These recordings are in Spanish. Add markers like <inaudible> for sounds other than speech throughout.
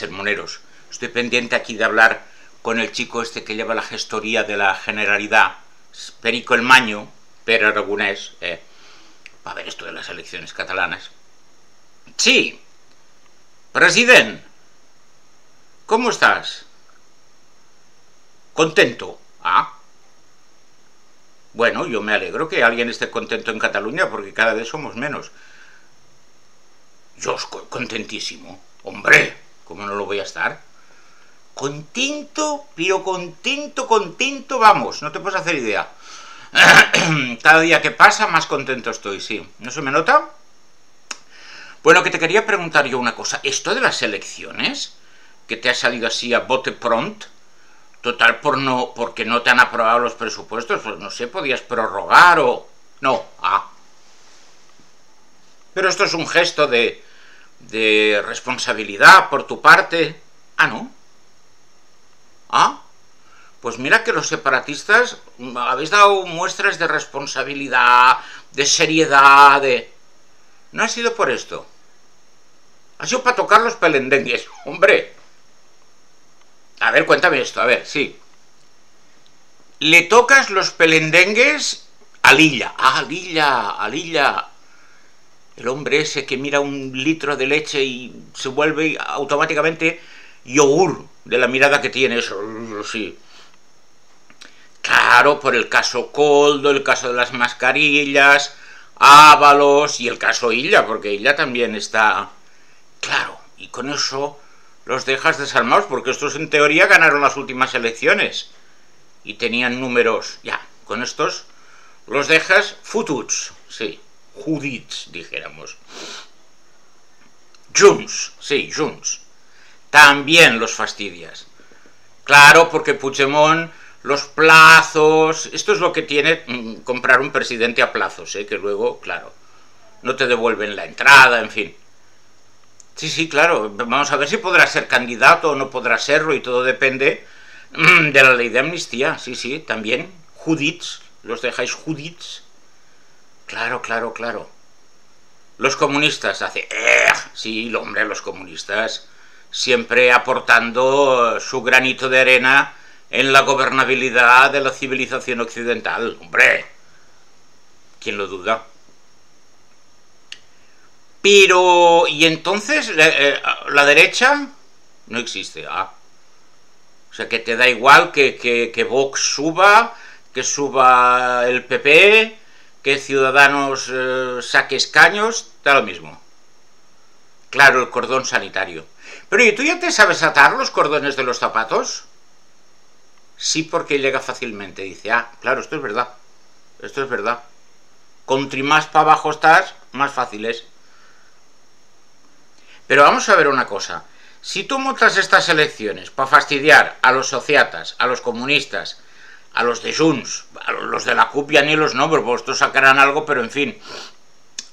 sermoneros. Estoy pendiente aquí de hablar con el chico este que lleva la gestoría de la Generalidad, Perico el Maño, Pero Aragonés, eh, para ver esto de las elecciones catalanas. Sí, presidente, ¿cómo estás? Contento. Ah. Bueno, yo me alegro que alguien esté contento en Cataluña porque cada vez somos menos. Yo contentísimo. Hombre, ¿cómo no lo voy a estar? Contento, pero contento, contento, vamos, no te puedes hacer idea. <clears throat> Cada día que pasa, más contento estoy, sí. ¿No se me nota? Bueno, que te quería preguntar yo una cosa. ¿Esto de las elecciones, que te ha salido así a bote prompt, total por no, porque no te han aprobado los presupuestos, pues no sé, podías prorrogar o... No, ah. Pero esto es un gesto de, de responsabilidad por tu parte. Ah, ¿no? Ah, pues mira que los separatistas habéis dado muestras de responsabilidad, de seriedad, de... No ha sido por esto. Ha sido para tocar los pelendengues, hombre. A ver, cuéntame esto, a ver, sí. Le tocas los pelendengues a Lilla. Ah, Lilla, a Lilla. El hombre ese que mira un litro de leche y se vuelve automáticamente yogur de la mirada que tiene eso, sí. Claro, por el caso Coldo, el caso de las mascarillas, Ábalos y el caso Illa, porque Illa también está... Claro, y con eso los dejas desarmados, porque estos en teoría ganaron las últimas elecciones y tenían números, ya, con estos los dejas fututs, sí, judits, dijéramos. Junts, sí, Junts. También los fastidias. Claro, porque Puigdemont, los plazos, esto es lo que tiene mm, comprar un presidente a plazos, ¿eh? que luego, claro, no te devuelven la entrada, en fin. Sí, sí, claro, vamos a ver si podrá ser candidato o no podrá serlo y todo depende mm, de la ley de amnistía, sí, sí, también. Judits, los dejáis judits. Claro, claro, claro. Los comunistas hace, eh, sí, hombre, los comunistas siempre aportando su granito de arena en la gobernabilidad de la civilización occidental. Hombre, ¿quién lo duda? Pero, ¿y entonces la, eh, derecha? No existe, ah. O sea, que te da igual que, que, Vox suba, que suba el PP, que Ciudadanos eh, saque escaños, da lo mismo. Claro, el cordón sanitario. Pero ¿y tú ya te sabes atar los cordones de los zapatos? Sí, porque llega fácilmente. Dice, ah, claro, esto es verdad. Esto es verdad. Contri más para abajo estás, más fácil es. Pero vamos a ver una cosa. Si tú montas estas elecciones para fastidiar a los sociatas, a los comunistas, a los de Junts, a los de la CUP ya ni los nombres, vosotros sacarán algo, pero en fin,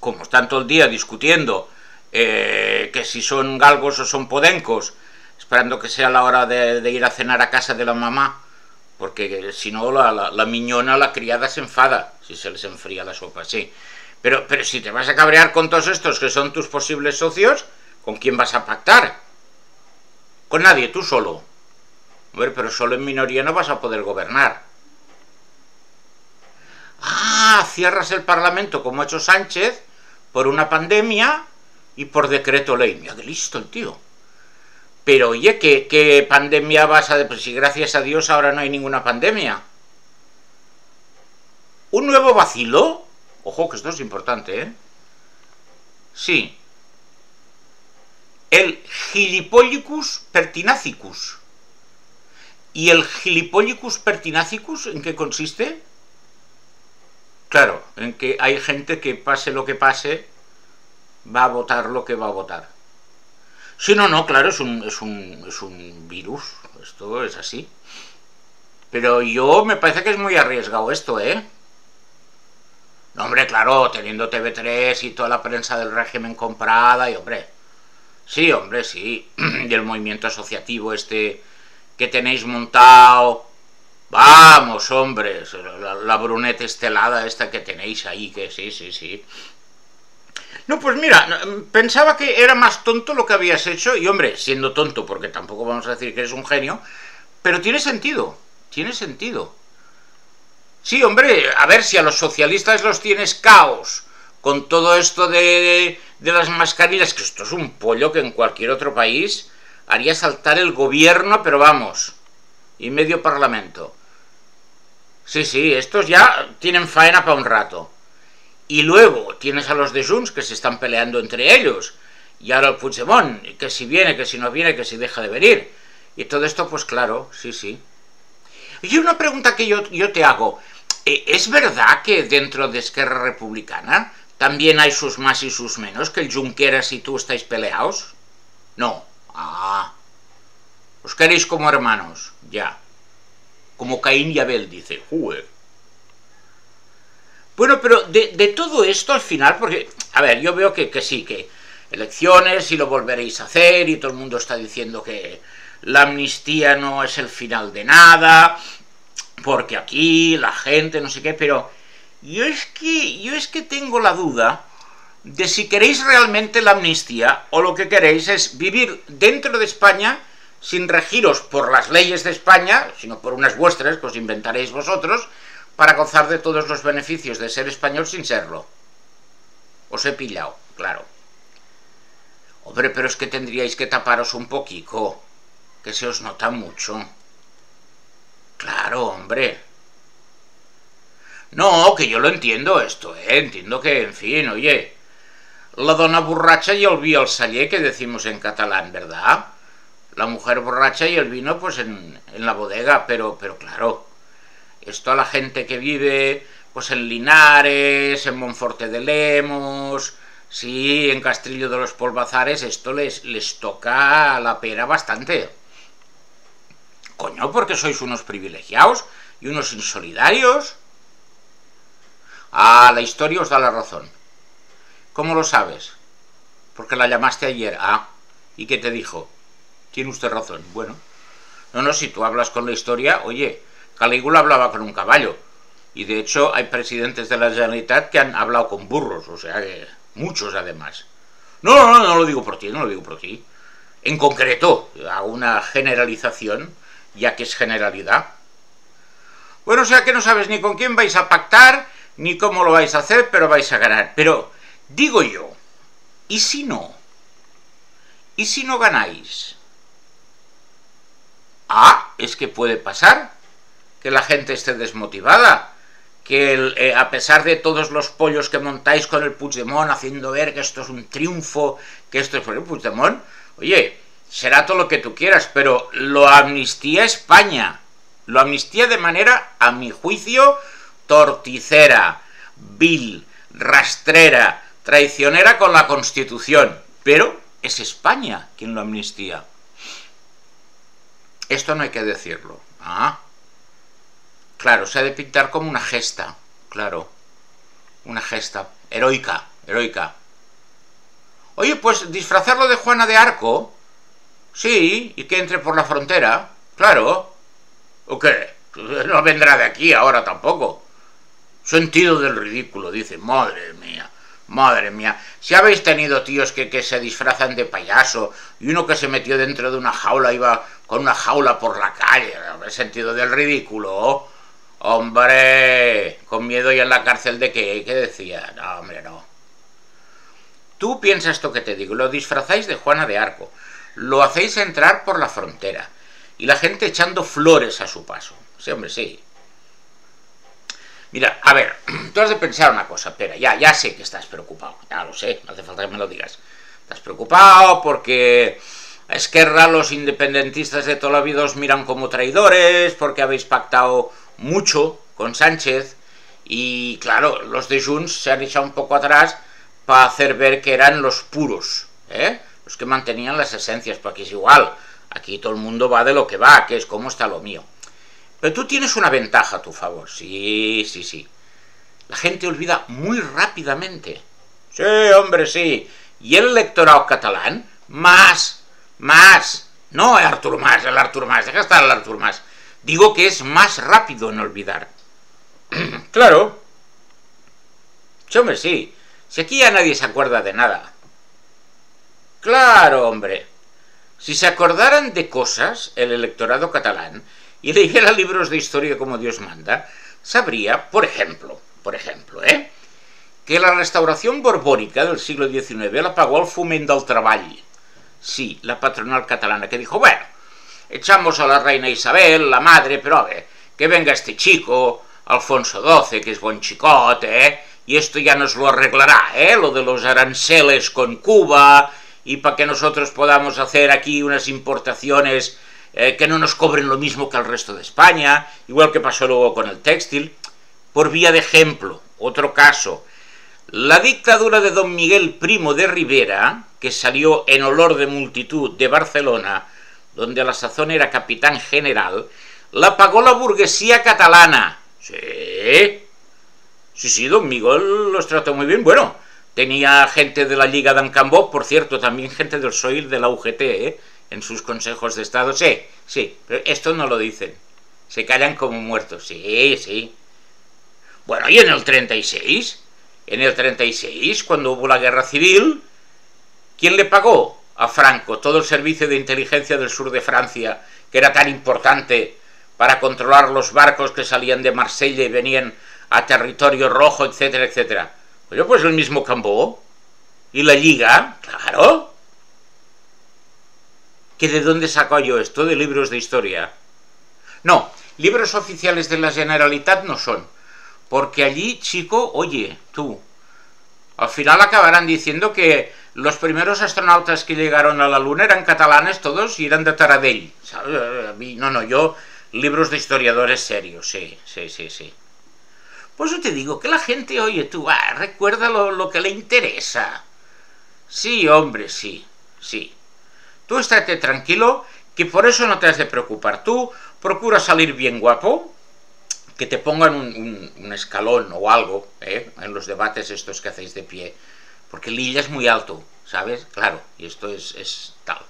como están todo el día discutiendo eh, que si son galgos o son podencos, esperando que sea la hora de, ir a cenar a casa de la mamá, porque si no la, la, miñona, la criada se enfada si se les enfría la sopa, sí. Pero, pero si te vas a cabrear con todos estos que son tus posibles socios, ¿con quién vas a pactar? Con nadie, tú solo. Ver, pero solo en minoría no vas a poder gobernar. Ah, cierras el Parlamento como ha hecho Sánchez por una pandemia y por decreto ley. Mira, qué listo el tío. Pero oye, ¿qué, pandemia vas a...? Pues si gracias a Dios ahora no hay ninguna pandemia. ¿Un nuevo vacilo? Ojo, que esto es importante, ¿eh? Sí. El Gilipollicus pertinacicus. ¿Y el Gilipollicus pertinacicus en qué consiste? Claro, en que hay gente que pase lo que pase, va a votar lo que va a votar. Si no, no, claro, es un, es un, es un virus, esto es así. Pero yo me parece que es muy arriesgado esto, ¿eh? No, hombre, claro, teniendo TV3 y toda la prensa del régimen comprada, y hombre, sí, hombre, sí, <clears throat> y el movimiento asociativo este que tenéis montado, vamos, hombre, la, la bruneta estelada esta que tenéis ahí, que sí, sí, sí. No, pues mira, pensaba que era más tonto lo que habías hecho, y hombre, siendo tonto, porque tampoco vamos a decir que eres un genio, pero tiene sentido, tiene sentido. Sí, hombre, a ver si a los socialistas los tienes caos con todo esto de, de las mascarillas, que esto es un pollo que en cualquier otro país haría saltar el gobierno, pero vamos, y medio parlamento. Sí, sí, estos ya tienen faena para un rato. Y luego tienes a los de Junts que se están peleando entre ellos. Y ahora el Puigdemont, que si viene, que si no viene, que si deja de venir. Y todo esto, pues claro, sí, sí. Y una pregunta que yo, yo te hago. Eh, ¿Es verdad que dentro de Esquerra Republicana también hay sus más y sus menos? ¿Que el Junqueras y tú estáis peleados? No. Ah. Os queréis como hermanos, ya. Como Caín y Abel, dice. Joder. Bueno, pero de, todo esto al final, porque, a ver, yo veo que, que sí, que elecciones y lo volveréis a hacer y todo el mundo está diciendo que la amnistía no es el final de nada, porque aquí la gente no sé qué, pero yo es que yo es que tengo la duda de si queréis realmente la amnistía o lo que queréis es vivir dentro de España sin regiros por las leyes de España, sino por unas vuestras que os inventaréis vosotros, para gozar de todos los beneficios de ser español sin serlo. Os he pillado, claro. Hombre, pero es que tendríais que taparos un poquito, que se os nota mucho. Claro, hombre. No, que yo lo entiendo esto, ¿eh? Entiendo que, en fin, oye, la dona borracha y el vi al que decimos en catalán, ¿verdad? La mujer borracha y el vino, pues, en, en la bodega, pero, pero claro, esto a la gente que vive pues en Linares, en Monforte de Lemos, sí, en Castrillo de los Polvazares, esto les, les toca la pera bastante. Coño, porque sois unos privilegiados y unos insolidarios. Ah, la historia os da la razón. ¿Cómo lo sabes? Porque la llamaste ayer. Ah, ¿y qué te dijo? Tiene usted razón. Bueno. No, no, si tú hablas con la historia, oye, Calígula hablaba con un caballo. Y de hecho hay presidentes de la Generalitat que han hablado con burros, o sea muchos además. No, no, no, no lo digo por ti, no lo digo por ti. En concreto, hago una generalización, ya que es generalidad. Bueno, o sea que no sabes ni con quién vais a pactar, ni cómo lo vais a hacer, pero vais a ganar. Pero, digo yo, ¿y si no? ¿Y si no ganáis? Ah, es que puede pasar que la gente esté desmotivada, que eh, a pesar de todos los pollos que montáis con el Puigdemont, haciendo ver que esto es un triunfo, que esto es el Puigdemont, oye, será todo lo que tú quieras, pero lo amnistía España, lo amnistía de manera, a mi juicio, torticera, vil, rastrera, traicionera con la Constitución, pero es España quien lo amnistía. Esto no hay que decirlo. ¿ah? Claro, se ha de pintar como una gesta, claro. Una gesta, heroica, heroica. Oye, pues disfrazarlo de Juana de Arco, sí, y que entre por la frontera, claro. ¿O qué? No vendrá de aquí ahora tampoco. Sentido del ridículo, dice, madre mía. Madre mía, si habéis tenido tíos que, que, se disfrazan de payaso y uno que se metió dentro de una jaula iba con una jaula por la calle, el sentido del ridículo. Hombre, con miedo y en la cárcel de qué, ¿qué decía? No, hombre, no. Tú piensas esto que te digo, lo disfrazáis de Juana de Arco, lo hacéis entrar por la frontera y la gente echando flores a su paso. Sí, hombre, sí. Mira, a ver, <clears throat> tú has de pensar una cosa, espera, ya, ya sé que estás sé, no hace falta que me lo digas. Estás preocupado porque a Esquerra los independentistas de toda la miran como traidores, porque habéis pactado mucho con Sánchez y claro, los de Junts se han echado un poco atrás para hacer ver que eran los puros, ¿eh? los que mantenían las esencias, porque es igual, aquí todo el mundo va de lo que va, que es como está lo mío. Pero tú tienes una ventaja a tu favor, sí, sí, sí. La gente olvida muy rápidamente. Sí, hombre, sí. Y el electorado catalán, más, más. No Artur Mas, el Artur Mas, deja estar el Artur Mas. Digo que es más rápido en olvidar. <clears throat> claro. Sí, hombre, sí. Si aquí ya nadie se acuerda de nada. Claro, hombre. Si se acordaran de cosas el electorado catalán y leyera libros de historia como Dios manda, sabría, por ejemplo, por ejemplo, ¿eh? Que la restauración borbónica del siglo XIX la pagó el Foment del Treball. Sí, la patronal catalana, que dijo, bueno, echamos a la reina Isabel, la madre, pero a ver, que venga este chico, Alfonso XII, que es buen chicote, ¿eh? y esto ya nos lo arreglará, ¿eh? lo de los aranceles con Cuba, y para que nosotros podamos hacer aquí unas importaciones eh, que no nos cobren lo mismo que al resto de España, igual que pasó luego con el textil. Por vía de ejemplo, otro caso, la dictadura de don Miguel Primo de Rivera, que salió en olor de multitud de Barcelona, donde a la sazón era capitán general, la pagó la burguesía catalana. Sí, sí, sí, don Miguel los trató muy bien. Bueno, tenía gente de la Liga de Ancambó, por cierto, también gente del SOIL de la UGT, ¿eh? en sus consejos de Estado. Sí, sí, pero esto no lo dicen. Se callan como muertos. Sí, sí. Bueno, y en el 36, en el 36, cuando hubo la guerra civil, ¿quién le pagó a Franco todo el servicio de inteligencia del sur de Francia, que era tan importante para controlar los barcos que salían de Marsella y venían a territorio rojo, etcétera, etcétera. Oye, pues el mismo Cambó. ¿Y la Liga? Claro. ¿Que de dónde saco yo esto? ¿De libros de historia? No, libros oficiales de la Generalitat no son. Porque allí, chico, oye, tú, al final acabarán diciendo que los primeros astronautas que llegaron a la Luna eran catalanes todos y eran de Taradell. No, no, yo libros de historiadores serios, sí, sí, sí, sí. Pues yo te digo que la gente, oye, tú, ah, recuerda lo, lo que le interesa. Sí, hombre, sí, sí. Tú estate tranquilo, que por eso no te has de preocupar. Tú procura salir bien guapo, que te pongan un, escalón o algo ¿eh? en los debates estos que hacéis de pie, porque Lilla es muy alto, ¿sabes? Claro, y esto es, es tal.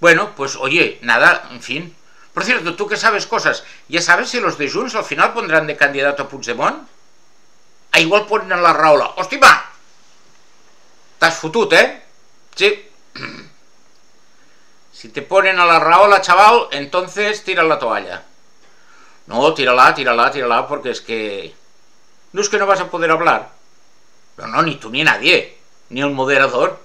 Bueno, pues oye, nada, en fin, por cierto, tú que sabes cosas, ¿ya sabes si los de Junts al final pondrán de candidato a Puigdemont? Ah, igual ponen a la Raula. ¡Hòstia, va! T'has fotut, eh? Sí. <clears throat> Si te ponen a la Raola, chaval, entonces tira la toalla. No, tírala, tírala, tírala, porque es que... No es que no vas a poder hablar. No, no, ni tú ni nadie. Ni el moderador.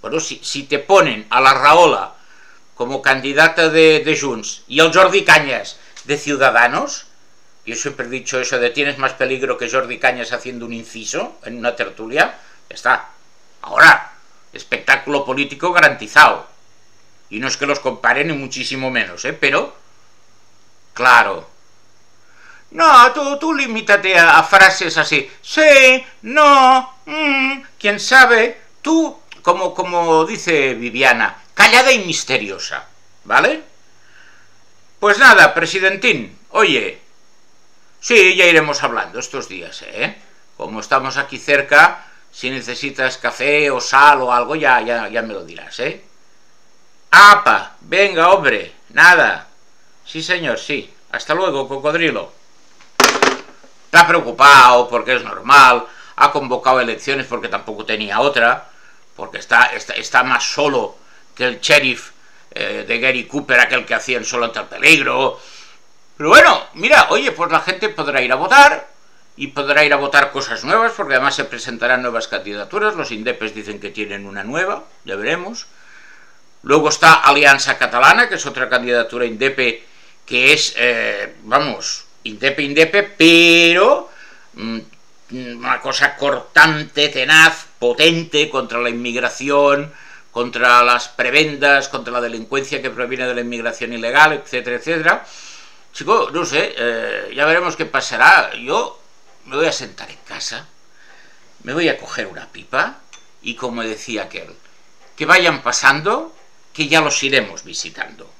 Bueno, si, si te ponen a la Raola como candidata de, de Junts y el Jordi Cañas de Ciudadanos, yo siempre he dicho eso de tienes más peligro que Jordi Cañas haciendo un inciso en una tertulia, ya está. Ahora, espectáculo político garantizado. Y no es que los comparen ni muchísimo menos, ¿eh? Pero, claro. No, tú, tú limítate a, frases así. Sí, no, mmm, quién sabe. Tú, como, como dice Viviana, callada y misteriosa, ¿vale? Pues nada, presidentín, oye, sí, ya iremos hablando estos días, ¿eh? Como estamos aquí cerca, si necesitas café o sal o algo, ya, ya, ya me lo dirás, ¿eh? ¡Apa! Venga, hombre, nada. Sí, señor, sí. Hasta luego, cocodrilo. Está preocupado porque es normal, ha convocado elecciones porque tampoco tenía otra, porque está, está, está más solo que el sheriff eh, de Gary Cooper, aquel que hacían solo ante el peligro. Pero bueno, mira, oye, pues la gente podrá ir a votar y podrá ir a votar cosas nuevas, porque además se presentarán nuevas candidaturas. Los indepes dicen que tienen una nueva, ya veremos. Luego está Alianza Catalana, que es otra candidatura indepe que es, eh, vamos, indepe, indepe, pero mmm, una cosa cortante, tenaz, potente contra la inmigración, contra las prebendas, contra la delincuencia que proviene de la inmigración ilegal, etcétera, etcétera. Chico, no sé, eh, ya veremos qué pasará. Yo me voy a sentar en casa, me voy a coger una pipa y como decía aquel, que vayan pasando, que ya los iremos visitando.